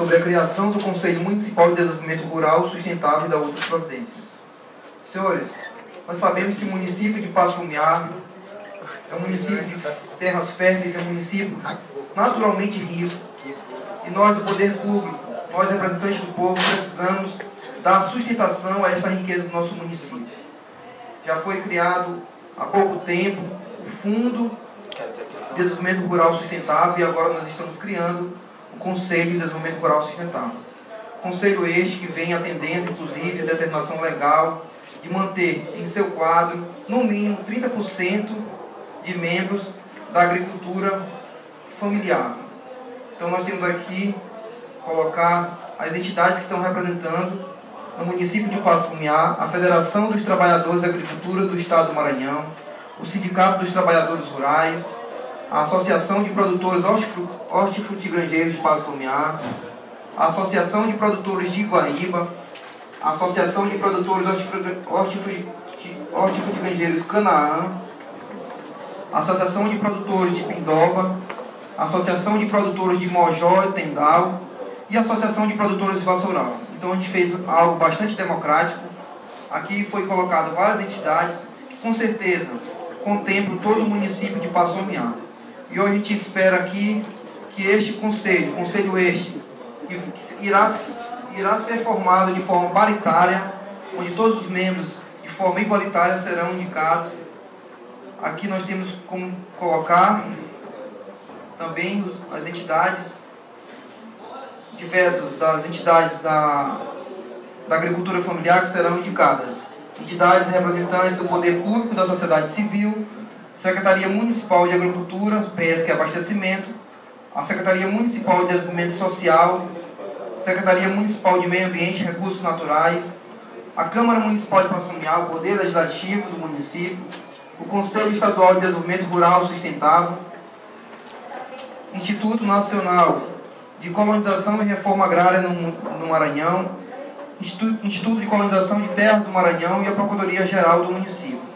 sobre a criação do Conselho Municipal de Desenvolvimento Rural Sustentável e da outras providências. Senhores, nós sabemos que o município de Passo Fumiar é um município de terras férteis, é um município naturalmente rico, e nós do poder público, nós representantes do povo, precisamos dar sustentação a esta riqueza do nosso município. Já foi criado há pouco tempo o Fundo de Desenvolvimento Rural Sustentável e agora nós estamos criando o Conselho de Desenvolvimento Rural Sustentável. Conselho este que vem atendendo, inclusive, a determinação legal de manter em seu quadro, no mínimo, 30% de membros da agricultura familiar. Então nós temos aqui colocar as entidades que estão representando no município de Passo Fumiá, a Federação dos Trabalhadores da Agricultura do Estado do Maranhão, o Sindicato dos Trabalhadores Rurais, a Associação de Produtores Hortifrutigranjeiros de Passo Fumiá, a Associação de Produtores de Iguaíba, a Associação de Produtores Hortifrutigranjeiros Canaã, a Associação de Produtores de Pindoba, a Associação de Produtores de Mojó e Tendal e a Associação de Produtores de Vassoural. Então a gente fez algo bastante democrático. Aqui foi colocado várias entidades que com certeza contemplam todo o município de Passomiá. E hoje a gente espera aqui que este conselho, conselho este, que irá, irá ser formado de forma paritária, onde todos os membros de forma igualitária serão indicados Aqui nós temos como colocar também as entidades diversas das entidades da, da agricultura familiar que serão indicadas. Entidades representantes do poder público da sociedade civil, Secretaria Municipal de Agricultura, Pesca e Abastecimento, a Secretaria Municipal de Desenvolvimento Social, Secretaria Municipal de Meio Ambiente e Recursos Naturais, a Câmara Municipal de Passomial, o Poder Legislativo do município, o Conselho Estadual de Desenvolvimento Rural Sustentável, Instituto Nacional de Colonização e Reforma Agrária no, no Maranhão, Instituto, de Colonização de Terras do Maranhão e a Procuradoria Geral do município.